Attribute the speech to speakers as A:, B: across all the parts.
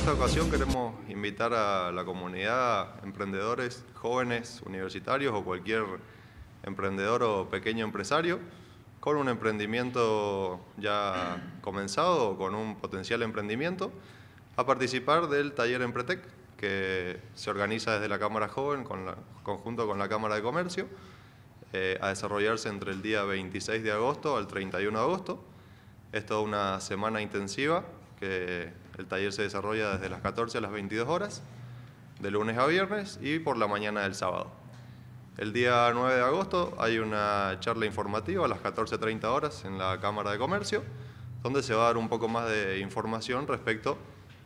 A: esta ocasión queremos invitar a la comunidad, emprendedores, jóvenes, universitarios o cualquier emprendedor o pequeño empresario con un emprendimiento ya comenzado o con un potencial emprendimiento a participar del taller Empretec que se organiza desde la Cámara Joven con conjunto con la Cámara de Comercio eh, a desarrollarse entre el día 26 de agosto al 31 de agosto. Es toda una semana intensiva que el taller se desarrolla desde las 14 a las 22 horas, de lunes a viernes y por la mañana del sábado. El día 9 de agosto hay una charla informativa a las 14.30 horas en la Cámara de Comercio, donde se va a dar un poco más de información respecto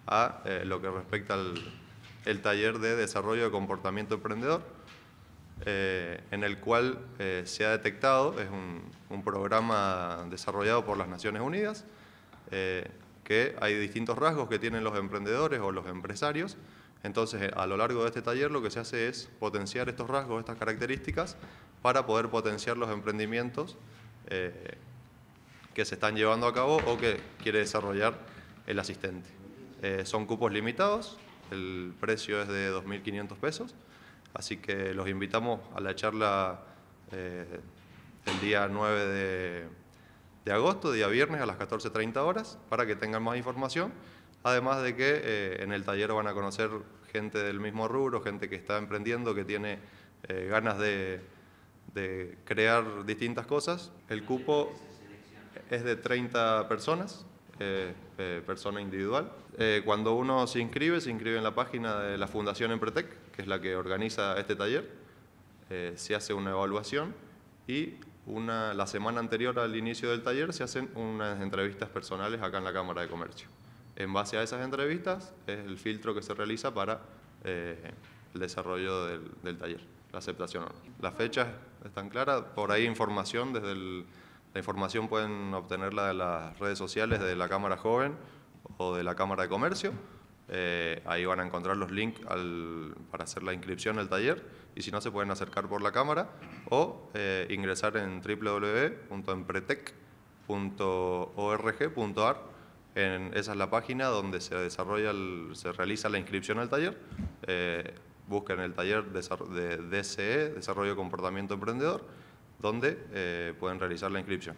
A: a eh, lo que respecta al el taller de desarrollo de comportamiento emprendedor, eh, en el cual eh, se ha detectado, es un, programa desarrollado por las Naciones Unidas, que hay distintos rasgos que tienen los emprendedores o los empresarios. Entonces, eh, a lo largo de este taller lo que se hace es potenciar estos rasgos, estas características, para poder potenciar los emprendimientos eh, que se están llevando a cabo o que quiere desarrollar el asistente. Eh, son cupos limitados, el precio es de 2.500 pesos, así que los invitamos a la charla el día 9 de de agosto, día viernes a las 14.30 horas, para que tengan más información. Además de que eh, en el taller van a conocer gente del mismo rubro, gente que está emprendiendo, que tiene eh, ganas de, crear distintas cosas. El cupo es de 30 personas, eh, persona individual. cuando uno se inscribe, se inscribe en la página de la Fundación Empretec, que es la que organiza este taller. se hace una evaluación y la semana anterior al inicio del taller se hacen unas entrevistas personales acá en la Cámara de Comercio. En base a esas entrevistas es el filtro que se realiza para eh, el desarrollo del, taller, la aceptación. Las fechas están claras, por ahí información, desde la información pueden obtenerla de las redes sociales de la Cámara Joven o de la Cámara de Comercio. Eh, ahí van a encontrar los links para hacer la inscripción al taller y si no se pueden acercar por la cámara o eh, ingresar en www.empretec.org.ar. esa es la página donde se desarrolla, se realiza la inscripción al taller. Eh, busquen el taller de DCE, Desarrollo de Comportamiento Emprendedor, donde pueden realizar la inscripción.